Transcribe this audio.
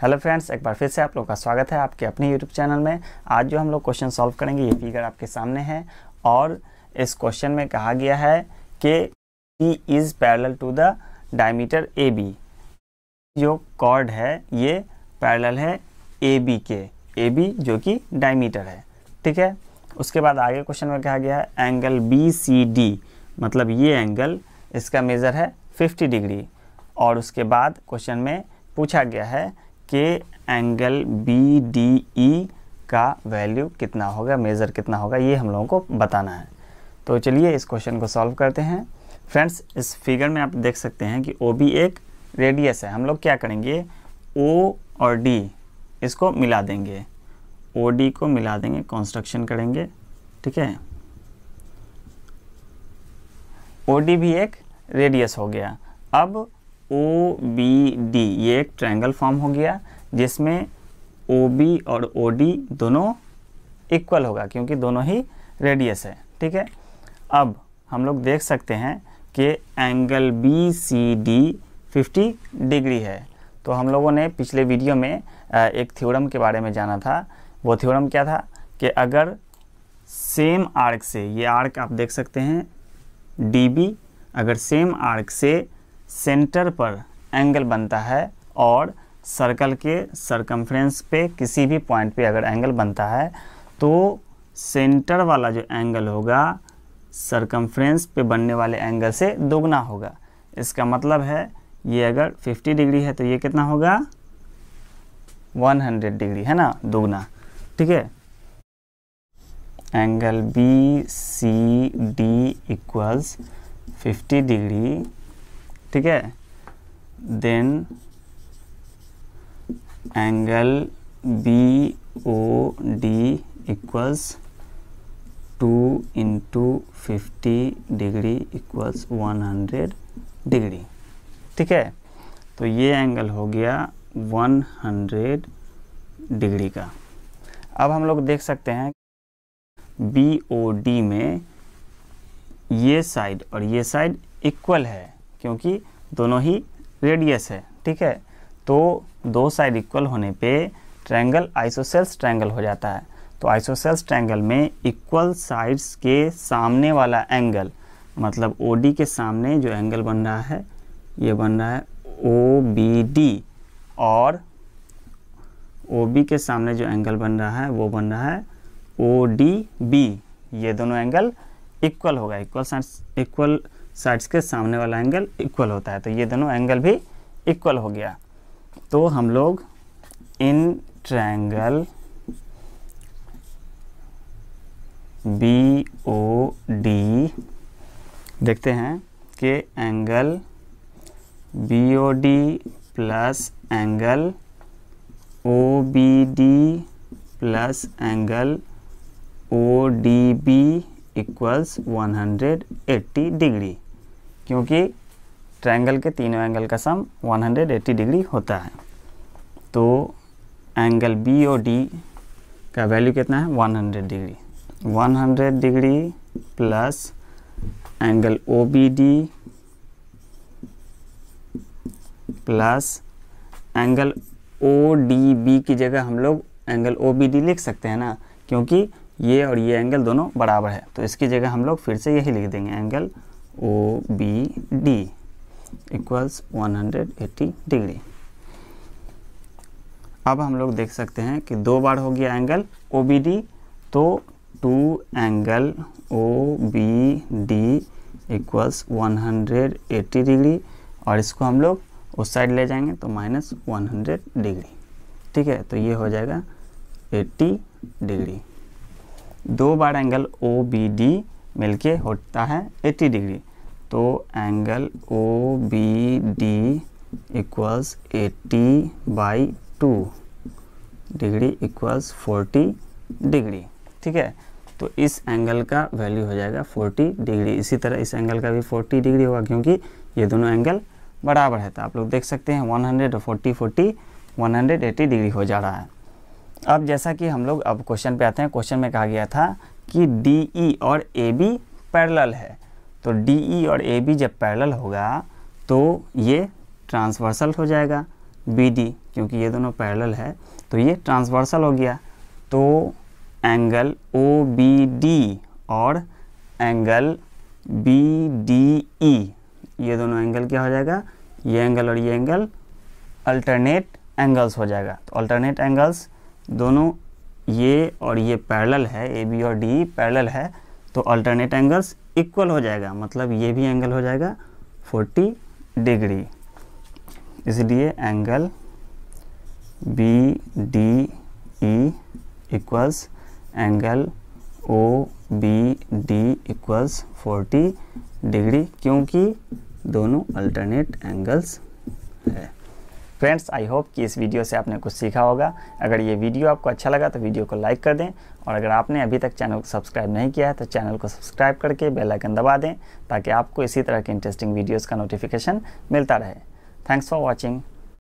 Hello friends एक बार फिर से आप लोग का स्वागत है आपके अपने यूट्यूब चैनल में। आज जो हम लोग क्वेश्चन सॉल्व करेंगे, ये फिगर आपके सामने है और इस क्वेश्चन में कहा गया है कि E is parallel to the diameter A B जो कॉर्ड है, ये पैरेलल है ए बी के। ए बी जो कि डायमीटर है, ठीक है? उसके बाद आगे क्वेश्चन में कहा गया है एंगल बी सी डी मतलब ये एंगल इसका मेज़र है 50 डिग्री और उसके बाद क्वेश्चन में पूछा गया है कि एंगल बी डी ई का वैल्यू कितना होगा मेज़र कितना होगा, ये हम लोगों को बताना है। तो चलिए इस क्वेश्चन को सॉल्व करते हैं। फ्रेंड्स इस फिगर में आप देख सकते हैं कि ओ बी एक रेडियस है। हम लोग क्या करेंगे? ओ और डी इसको मिला देंगे। ओ डी को मिला देंगे कंस्ट्रक्शन करेंगे, ठीक है? ओ डी भी एक रेडियस हो गया। अब ओ बी डी ये एक ट्रायंगल फॉर्म हो गया, जिसमें ओ बी और ओ डी दोनों इक्वल होगा, क्योंकि दोनों ही रेडियस है, ठीक है? अब हम लोग देख सकते हैं कि angle B C D 50 degree है। तो हम लोगों ने पिछले वीडियो में एक थ्योरम के बारे में जाना था। वो थ्योरम क्या था? कि अगर सेम आर्क से, ये आर्क आप देख सकते हैं डी बी अगर सेम आर्क से सेंटर पर एंगल बनता है और सर्कल के सरकमफ्रेंस पे किसी भी पॉइंट पे अगर एंगल बनता है तो सेंटर वाला जो एंगल होगा सरकमफ्रेंस पे बनने वाले एंगल से दोगुना होगा। इसका मतलब है, ये अगर 50 डिग्री है तो ये कितना होगा? 100 डिग्री है ना? दोगुना। ठीक है? Angle B C D equals 50 degree ठीक है? Then angle B O D equals two into fifty degree equals one hundred degree ठीक है? तो ये एंगल हो गया वन हंड्रेड डिग्री का। अब हम लोग देख सकते हैं बी ओ डी में ये साइड और ये साइड इक्वल है। क्योंकि दोनों ही रेडियस है, ठीक है? तो दो साइड इक्वल होने पे ट्रायंगल आइसोसेल्स ट्रायंगल हो जाता है। तो आइसोसेल्स ट्रायंगल में इक्वल साइड्स के सामने वाला एंगल मतलब ओ डी के सामने जो एंगल बन रहा है, ये बन रहा है ओ बी डी और ओ बी के सामने जो एंगल बन रहा है, वो बन रहा है ओ डी बी ये दोनों एंगल इक्वल होगा। इक्वल साइड्स इक्वल साइड्स के सामने वाला एंगल इक्वल होता है। तो ये दोनों एंगल भी इक्वल हो गया। तो हम लोग in triangle B O D देखते हैं कि angle B O D plus angle O B D plus angle O D B equals 180 degree क्योंकि ट्रायंगल के तीनों एंगल का सम 180 डिग्री होता है। तो एंगल बी ओ डी का वैल्यू कितना है? 100 degree 100 degree plus angle O B D plus angle O D B की जगह हम लोग एंगल ओ बी डी लिख सकते हैं ना, क्योंकि ये और ये एंगल दोनों बराबर है। तो इसकी जगह हम लोग फिर से यही लिख देंगे angle O B D equals 180 degree अब हम लोग देख सकते हैं कि दो बार हो गया एंगल ओ बी डी तो two angle O B D equals 180 degree और इसको हम लोग उस साइड ले जाएँगे तो माइनस वन डिग्री ठीक है तो ये हो जाएगा 80 डिग्री दो बार एंगल ओ बी डी मिलके होता है 80 डिग्री तो angle O B D equals 80 by two degree equals 40 degree ठीक है? तो इस एंगल का वैल्यू हो जाएगा 40 डिग्री इसी तरह इस एंगल का भी 40 डिग्री होगा क्योंकि ये दोनों एंगल बराबर है। तो आप लोग देख सकते हैं 100 और 40 40 180 डिग्री हो जा रहा है। अब जैसा कि हम लोग अब क्वेश्चन पे आते हैं। क्वेश्चन में कहा गया था कि डी ई और ए बी पैरल है। तो डी ई और ए बी जब पैरल होगा तो ये ट्रांसवर्सल हो जाएगा बी डी क्योंकि ये दोनों पैरल है। तो ये ट्रांसवर्सल हो गया। तो एंगल ओ बी डी और एंगल बी डी ई ये दोनों एंगल क्या हो जाएगा? ये एंगल और ये एंगल अल्टरनेट एंगल्स हो जाएगा। तो अल्टरनेट एंगल्स दोनों ये और ये पैरेलल है, ए बी और डी पैरेलल है तो अल्टरनेट एंगल्स इक्वल हो जाएगा मतलब ये भी एंगल हो जाएगा 40 डिग्री। इसलिए angle B D E equals angle O B D equals 40 degree, क्योंकि दोनों अल्टरनेट एंगल्स है। फ्रेंड्स आई होप कि इस वीडियो से आपने कुछ सीखा होगा। अगर ये वीडियो आपको अच्छा लगा तो वीडियो को लाइक कर दें। और अगर आपने अभी तक चैनल को सब्सक्राइब नहीं किया है तो चैनल को सब्सक्राइब करके बेल आइकन दबा दें, ताकि आपको इसी तरह के इंटरेस्टिंग वीडियोज़ का नोटिफिकेशन मिलता रहे। Thanks for watching